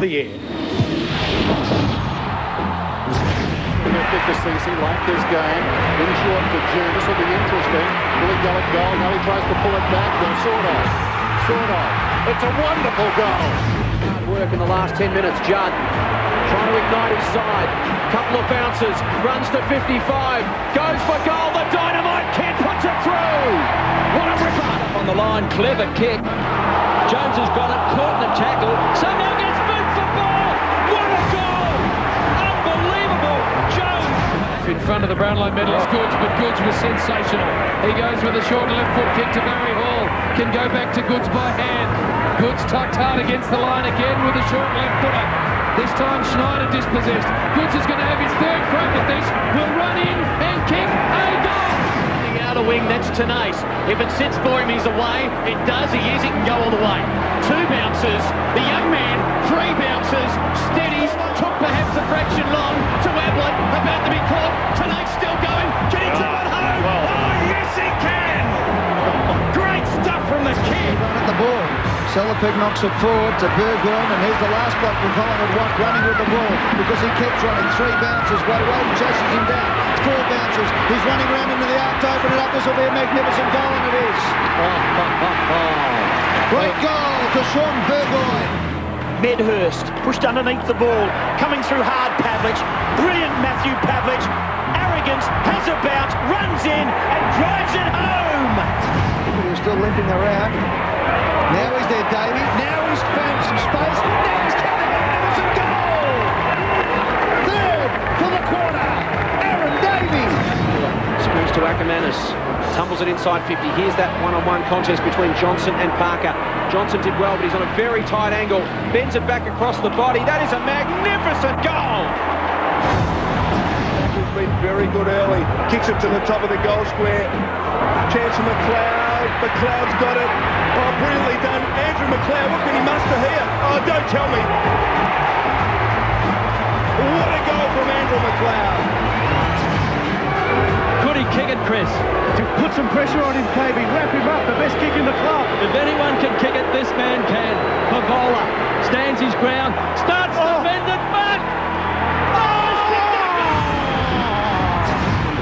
the air. to Cece, like this game. In short for June. This will be interesting. Will he go at goal? Now he tries to pull it back. Well, sort of. Sort of. It's a wonderful goal. Hard work in the last 10 minutes. Judd trying to ignite his side. Couple of bounces. Runs to 55. Goes for goal. The dynamite kid puts it through. What a ripper. On the line. Clever kick. Jones has got it. Caught in the tackle. Somehow In front of the Brownlow medalist Goodes, but Goodes was sensational. He goes with a short left foot kick to Barry Hall. Can go back to Goodes by hand. Goodes tucked hard against the line again with a short left footer. This time Schneider dispossessed. Goodes is going to have his third crack at this. Will run in and kick a goal. The outer wing, that's Tenace. If it sits for him, he's away. It does, he is, he can go all the way. Two bounces. The young man, three bounces. Steadies, took perhaps a fraction long to Ablett. About to be caught. Tenace still going. Can he throw it home? Ah, oh, yes, he can. Great stuff from the kid. At the ball. Selipig knocks it forward to Burgoyne, and here's the last block from Collingwood want running with the ball because he keeps running. Three bounces. Wade Roden chases him down. Four bounces. He's running around into the arc to open it up. This will be a magnificent goal, and it is. Great goal to Shaun Burgoyne. Medhurst pushed underneath the ball, coming through hard Pavlich. Brilliant Matthew Pavlich. Arrogance has a bounce, runs in and drives it home. He was still limping around. Now he's there, Davey. Now To Akermanis. Tumbles it inside 50. Here's that one-on-one contest between Johnson and Parker. Johnson did well, but he's on a very tight angle. Bends it back across the body. That is a magnificent goal. He's been very good early. Kicks it to the top of the goal square. Chance for McLeod. McLeod's got it. Oh, brilliantly done. Andrew McLeod, what can he muster here? Oh, don't tell me. What a goal from Andrew McLeod. Chris? To put some pressure on him, KB. Wrap him up. The best kick in the club. If anyone can kick it, this man can. Fevola stands his ground, starts to oh. bend it back.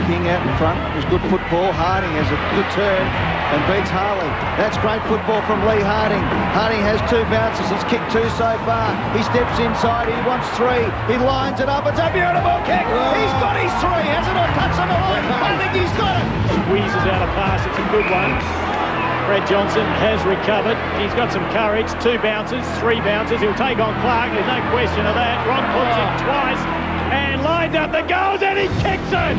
King out in front. It was good football. Harding has a good turn and beats Harley. That's great football from Lee Harding. Harding has two bounces. He's kicked two so far. He steps inside. He wants three. He lines it up. It's a beautiful kick. He's got his three. Has it not touched on the line? I think he's got it. Squeezes out a pass. It's a good one. Fred Johnson has recovered. He's got some courage. Two bounces, three bounces. He'll take on Clark. There's no question of that. Ron puts him twice and lines up the goals and he kicks it.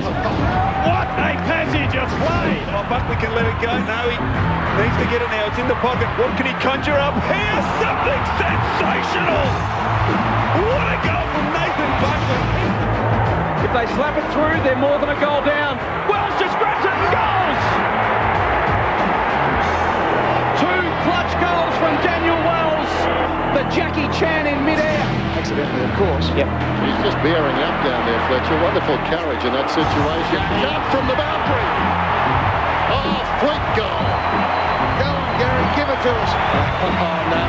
What a passage of play. Oh, Buckley can let it go. No, he needs to get it now. It's in the pocket. What can he conjure up here? Something sensational. What a goal from Nathan Buckley. If they slap it through, they're more than a goal down. Jackie Chan in midair. Accidentally, of course. Yep. He's just bearing up down there, Fletcher. Wonderful courage in that situation. Shot from the boundary. Oh, fleet goal. Go on, Gary. Give it to us. Oh, no.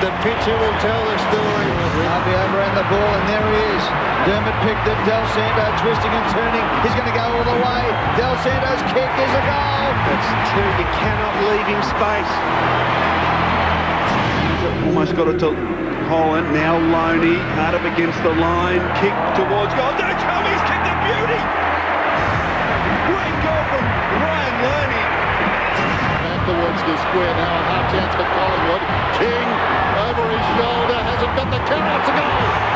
The picture will tell the story. Harvey overran the ball, and there he is. Dermot picked it. Dal Santo twisting and turning. He's going to go all the way. Dal Santo's kick is a goal. That's two. You cannot leave him space. Almost got it to Holland. Now Loney. Hard up against the line. Kick towards goal. Don't tell me he's kicked a beauty. Great goal from Ryan Loney. Back towards the square now. A half chance for Collingwood. King over his shoulder. Hasn't got the carry. It's a goal.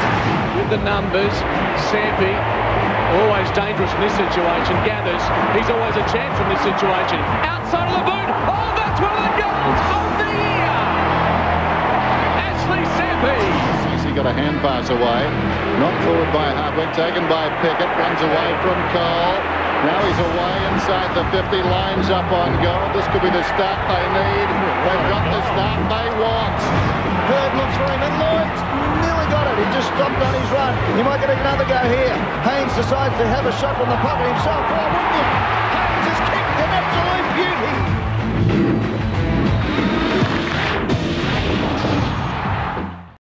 With the numbers, Sampi, always dangerous in this situation, gathers. He's always a chance in this situation. Outside of the boot. Oh, that's one of the goals of got a hand pass away. Knocked forward by Hardwick. Taken by Pickett. Runs away from Cole. Now he's away inside the 50. Lines up on goal. This could be the start they need. They've got the start they want. Bird looks for him, and Lloyd's nearly got it. He just stopped on his run. He might get another go here. Haynes decides to have a shot from the pocket himself. Why wouldn't you?